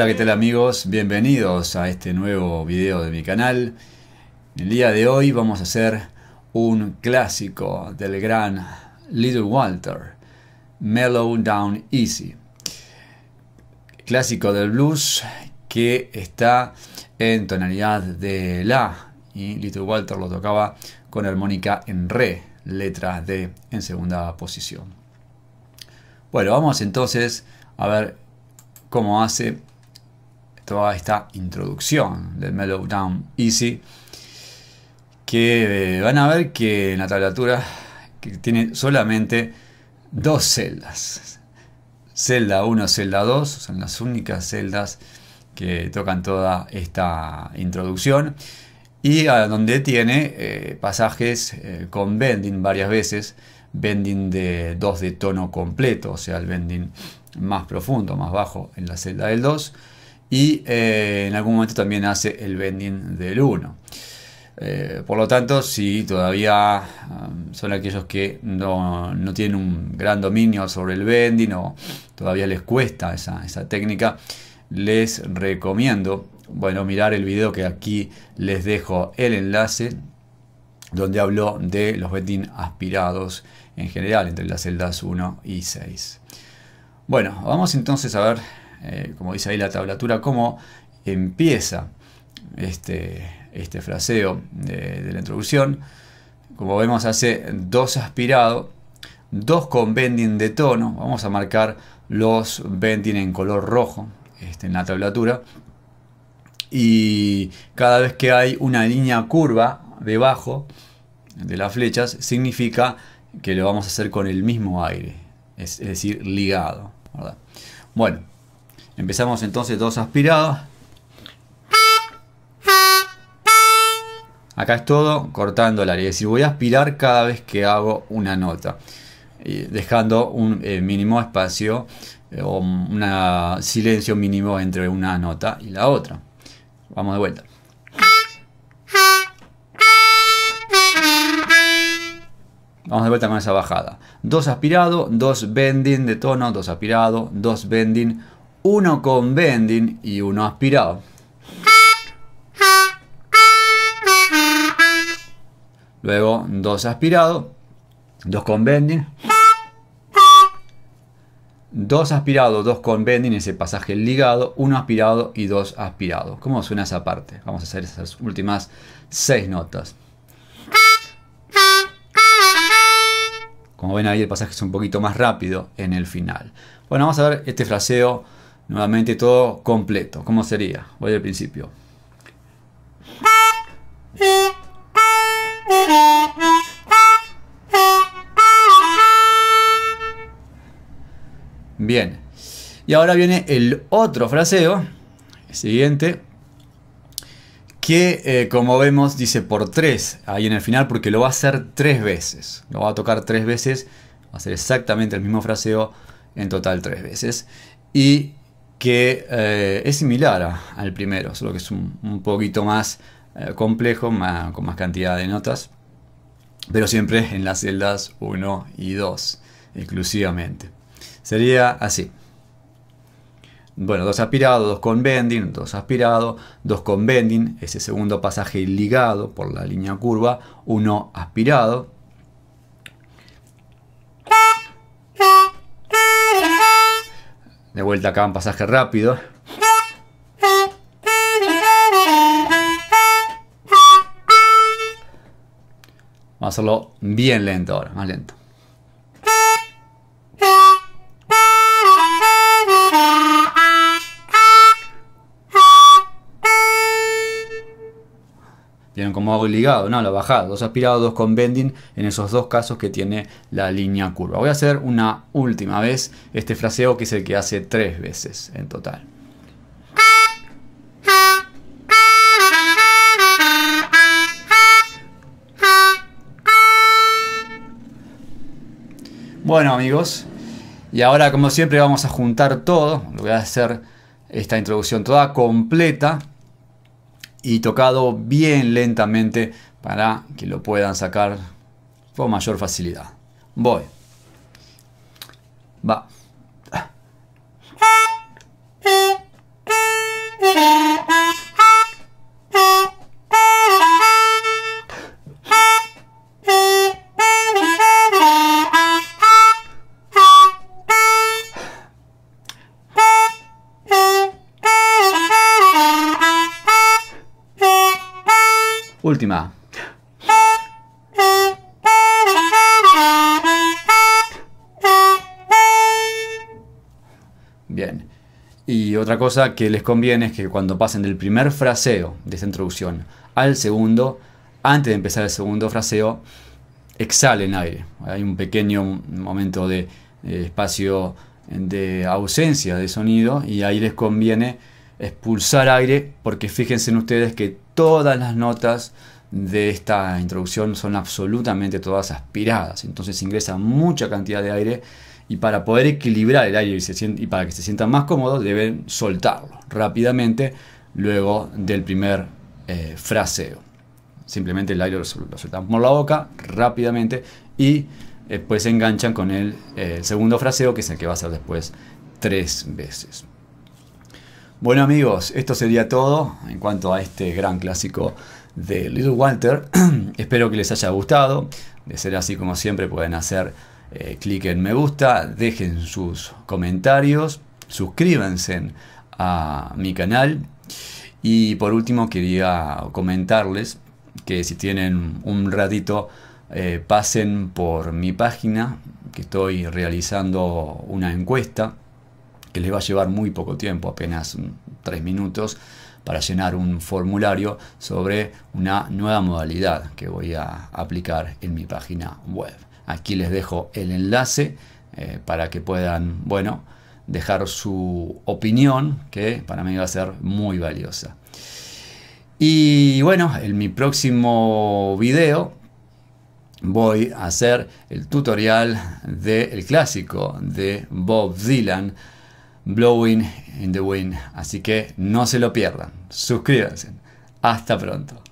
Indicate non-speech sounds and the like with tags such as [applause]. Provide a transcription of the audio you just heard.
Hola, ¿qué tal amigos? Bienvenidos a este nuevo video de mi canal. El día de hoy vamos a hacer un clásico del gran Little Walter, Mellow Down Easy. Clásico del blues que está en tonalidad de La y Little Walter lo tocaba con armónica en Re, letra D en segunda posición. Bueno, vamos entonces a ver cómo hace toda esta introducción del Mellow Down Easy que eh, van a ver que en la tablatura tiene solamente dos celdas. Celda 1, celda 2 son las únicas celdas que tocan toda esta introducción. Y a donde tiene eh, pasajes eh, con bending varias veces bending de 2 de tono completo o sea el bending más profundo más bajo en la celda del 2 y eh, en algún momento también hace el bending del 1. Eh, por lo tanto, si todavía um, son aquellos que no, tienen un gran dominio sobre el bending o todavía les cuesta esa, técnica, les recomiendo bueno, mirar el video que aquí les dejo el enlace donde hablo de los bending aspirados en general entre las celdas 1 y 6. Bueno, vamos entonces a ver eh, como dice ahí la tablatura, cómo empieza este, este fraseo de, la introducción. Como vemos hace dos aspirados, dos con bending de tono. Vamos a marcar los bending en color rojo este, en la tablatura. Y cada vez que hay una línea curva debajo de las flechas, significa que lo vamos a hacer con el mismo aire, es, decir, ligado. Bueno, Empezamos entonces dos aspirados. Acá es todo cortando el aire. Es decir, voy a aspirar cada vez que hago una nota. dejando un eh, mínimo espacio eh, o un silencio mínimo entre una nota y la otra. Vamos de vuelta. Vamos de vuelta con esa bajada. Dos aspirado, dos bending de tono, dos aspirado, dos bending, uno con bending y uno aspirado. Luego dos aspirados, dos con bending. Dos aspirados, dos con bending, ese pasaje ligado, uno aspirado y dos aspirados. ¿Cómo suena esa parte? Vamos a hacer esas últimas seis notas. Como ven ahí el pasaje es un poquito más rápido en el final. Bueno, vamos a ver este fraseo Nuevamente todo completo. ¿Cómo sería? Voy al principio. Bien. Y ahora viene el otro fraseo. Siguiente. Que eh, como vemos dice por tres ahí en el final porque lo va a hacer tres veces. Lo va a tocar tres veces. Va a ser exactamente el mismo fraseo en total tres veces. Y que eh, es similar al primero, solo que es un, poquito más eh, complejo, con más cantidad de notas, pero siempre en las celdas 1 y 2 exclusivamente. Sería así. Bueno, dos aspirados, dos con bending, dos aspirado, dos con bending, ese segundo pasaje ligado por la línea curva, uno aspirado, De vuelta acá un pasaje rápido. Vamos a hacerlo bien lento ahora, más lento. Tienen como hago ligado, no, la bajada, dos aspirados, dos con bending en esos dos casos que tiene la línea curva. Voy a hacer una última vez este fraseo que es el que hace tres veces en total. Bueno amigos, y ahora como siempre vamos a juntar todo, voy a hacer esta introducción toda completa y tocado bien lentamente para que lo puedan sacar con mayor facilidad. Voy. Va. Última. Bien. Y otra cosa que les conviene es que cuando pasen del primer fraseo de esta introducción al segundo, antes de empezar el segundo fraseo, exhalen aire. Hay un pequeño momento de, espacio de ausencia de sonido y ahí les conviene expulsar aire porque fíjense en ustedes que todas las notas de esta introducción son absolutamente todas aspiradas. Entonces ingresa mucha cantidad de aire y para poder equilibrar el aire y, para que se sientan más cómodos deben soltarlo rápidamente luego del primer eh, fraseo. Simplemente el aire lo, soltamos por la boca rápidamente y después se enganchan con el eh, segundo fraseo que es el que va a ser después tres veces. Bueno amigos, esto sería todo en cuanto a este gran clásico de Little Walter. [clears throat] Espero que les haya gustado. De ser así como siempre pueden hacer eh, clic en me gusta, dejen sus comentarios, suscríbanse a mi canal y por último quería comentarles que si tienen un ratito eh, pasen por mi página que estoy realizando una encuesta que les va a llevar muy poco tiempo, apenas tres minutos, para llenar un formulario sobre una nueva modalidad que voy a aplicar en mi página web. Aquí les dejo el enlace eh, para que puedan, bueno, dejar su opinión, que para mí va a ser muy valiosa. Y bueno, en mi próximo video voy a hacer el tutorial del clásico de Bob Dylan, Blowing in the Wind. Así que no se lo pierdan. Suscríbanse. Hasta pronto.